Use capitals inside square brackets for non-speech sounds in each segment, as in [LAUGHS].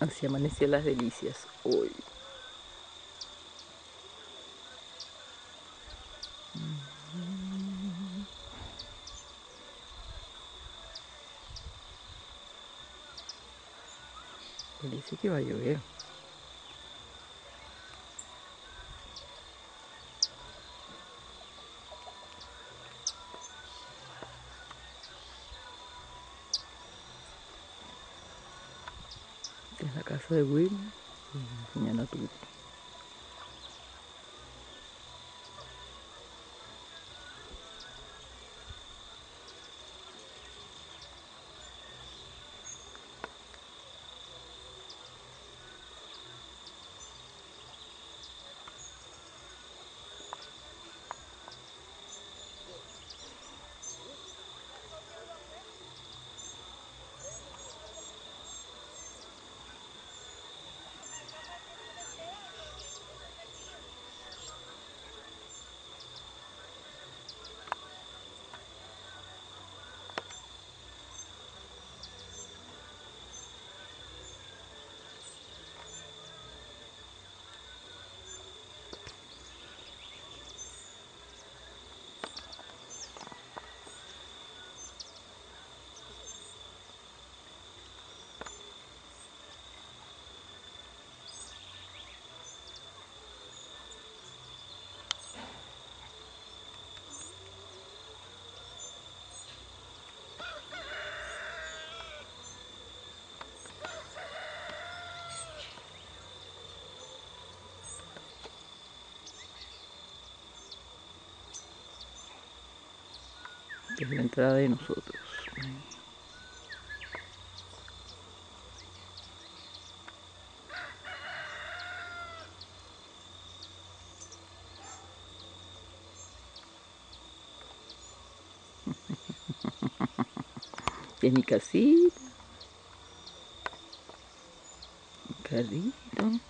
Así amaneció las delicias hoy. Parece que va a llover. Es la casa de Will y mañana tú. es la entrada de nosotros. [LAUGHS] es mi casita. Mi carrito.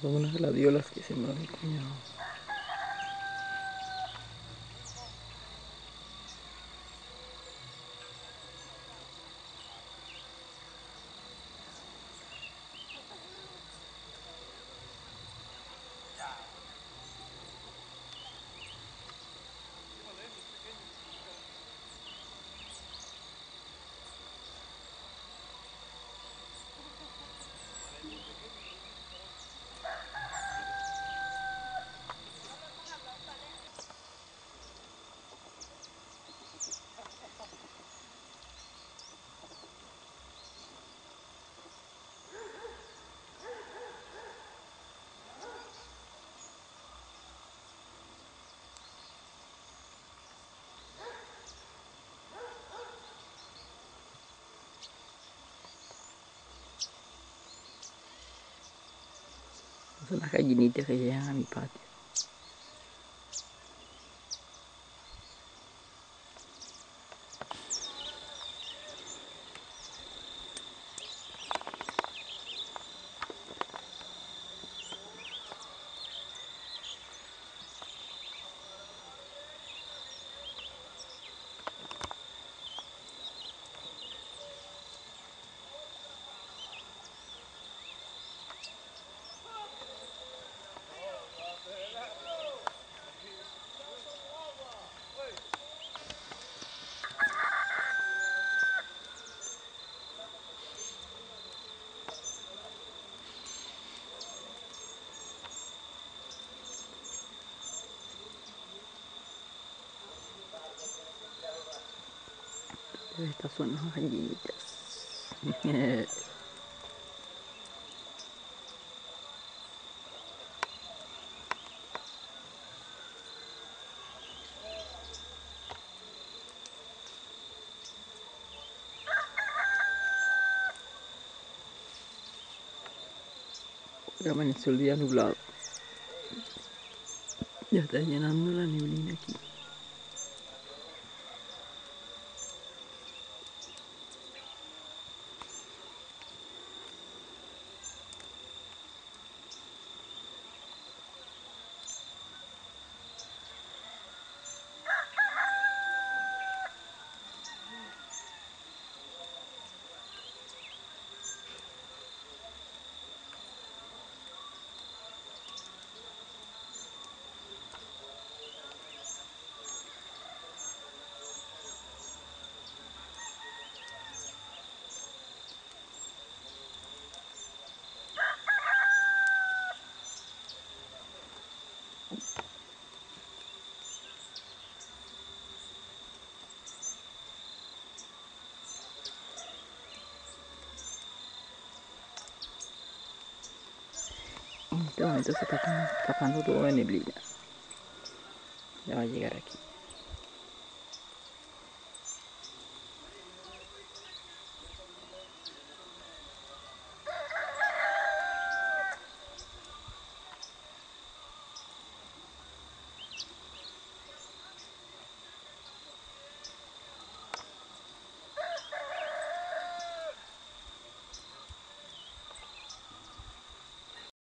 Son unas gladiolas que sembró mi cuñado. Son las gallinitas que llegan a mi estas son las gallinitas. Hoy [LAUGHS] amaneció el día nublado. Ya está llenando la neblina aquí. En este momento se está tapando todo de neblina. Ya va a llegar aquí.